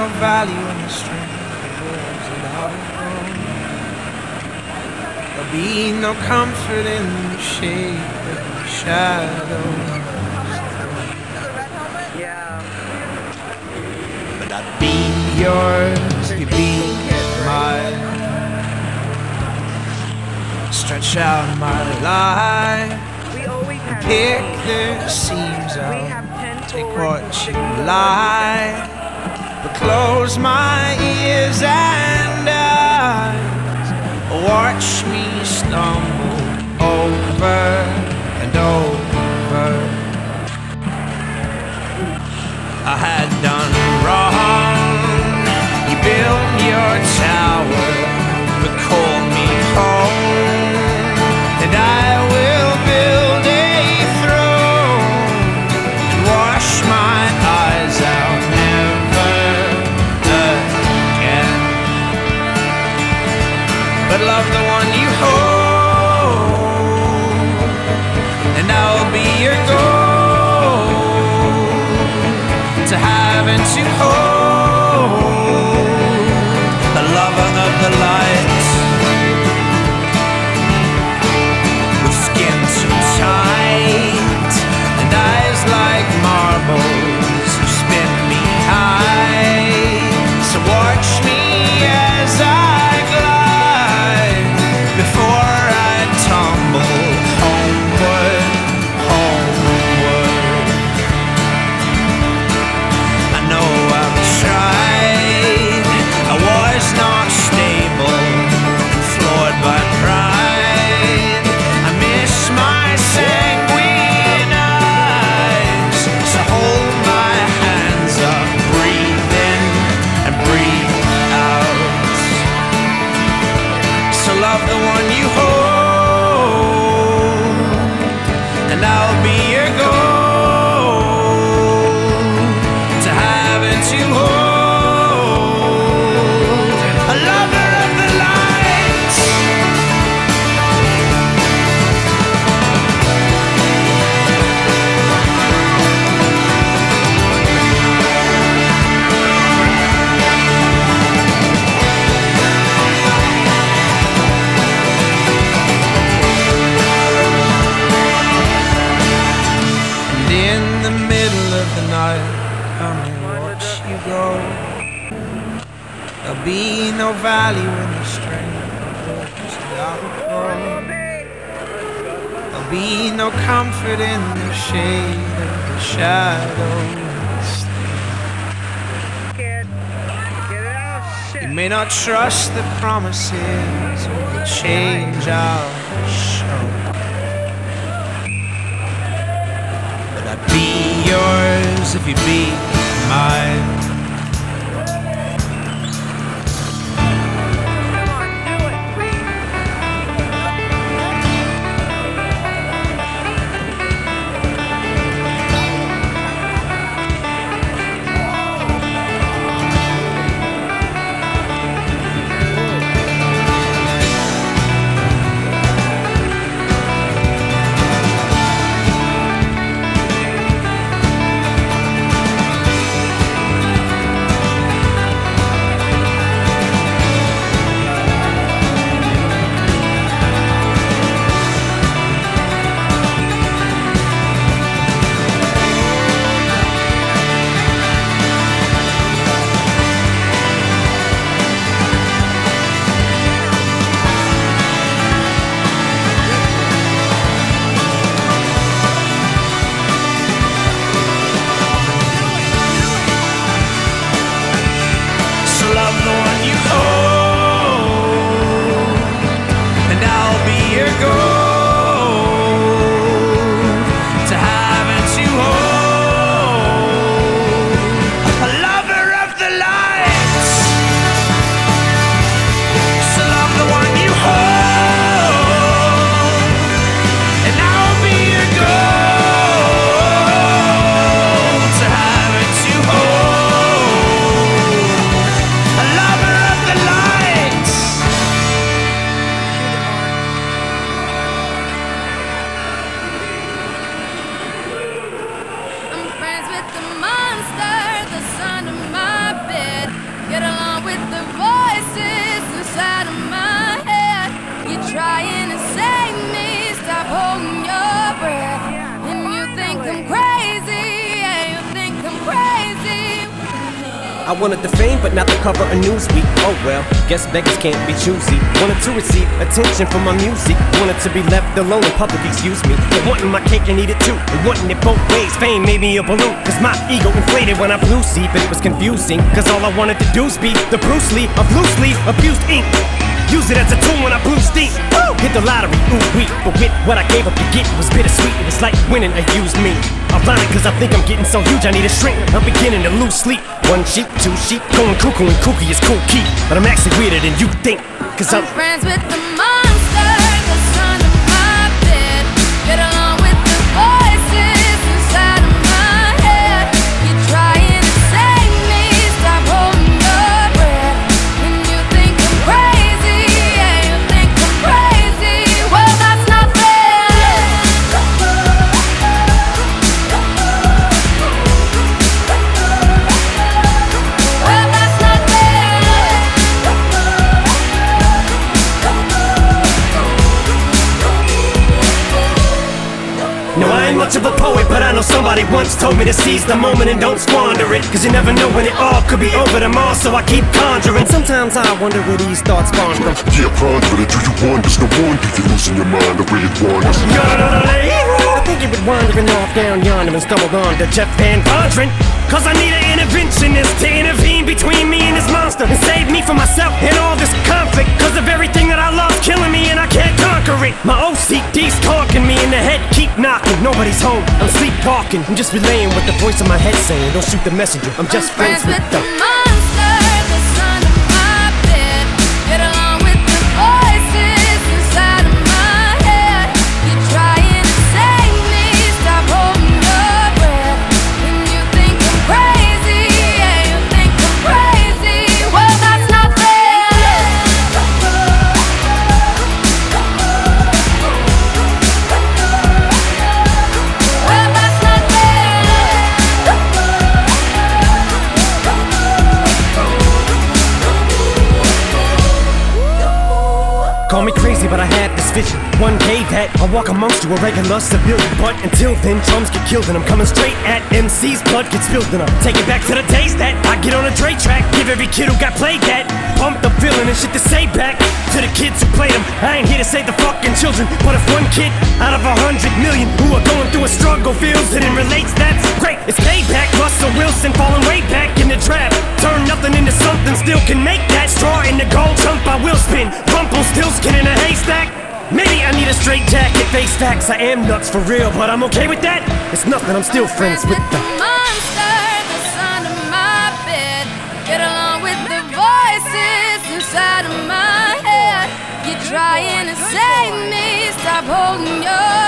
no value in the strength of wolves without a bone. There'll be no comfort in the shade of the shadows. Yeah. But I'd be yours if you be mine. Stretch out my life, We always have pick the seams We out. Take what you like, but close my ears and eyes. Watch me stumble Love the one There'll be no value in the strength of wolves without. There'll be no comfort in the shade of the shadows. You may not trust the promises or the change I'll show. But I'd be yours if you'd be mine. I wanted the fame, but not the cover of Newsweek. Oh well, guess beggars can't be choosy. Wanted to receive attention from my music. Wanted to be left alone in public, excuse me. But wanting my cake and eat it too. And wanting it both ways. Fame made me a balloon. Cause my ego inflated when I flew see, but it was confusing. Cause all I wanted to do was be the Bruce Lee of loosely abused ink. Use it as a tool when I blew steam. Woo! Hit the lottery, ooh wee. But with what I gave up to get, it was bittersweet. It was like winning a used me. Ironic, cause I think I'm getting so huge, I need a shrink. I'm beginning to lose sleep. One sheep, two sheep, going cuckoo and kooky is cool key. But I'm actually weirder than you think. Cause I'm I'm friends with the monster once told me to seize the moment and don't squander it. Cause you never know when it all could be over tomorrow, so I keep conjuring. Sometimes I wonder where these thoughts spawn from. Yeah, ponder it, do you wonder? No wonder you're losing your mind the way it wanders. I think you've been wandering off down yonder and stumbled on to Jeff VanVonderen. Cause I need an interventionist to intervene between me and this monster and save me from myself and all this conflict. Cause of everything that I love killing me and I can't conquer it. My OCD's talking me in the head, knocking. Nobody's home, I'm sleepwalking. I'm just relaying what the voice in my head saying. Don't shoot the messenger, I'm just friends with the. Vision. One day that I'll walk amongst you, a regular civilian. But until then, drums get killed, and I'm coming straight at MC's blood gets spilled, and I'm taking back to the days that I get on a Dre track. Give every kid who got played that pump the feeling and shit to say back to the kids who played them. I ain't here to save the fucking children, but if one kid out of a hundred million who are going through a struggle feels it and relates, that's great. It's payback. Russell Wilson falling way back in the trap. Turn nothing into something, still can make that straw in the gold jump. I will spin. Rumple still skin in a haystack. Maybe I need a straight jacket, face facts. I am nuts for real, but I'm okay with that. It's nothing, I'm still friends with the. monster that's under my bed. Get along with the voices inside of my head. You're trying to save me, stop holding your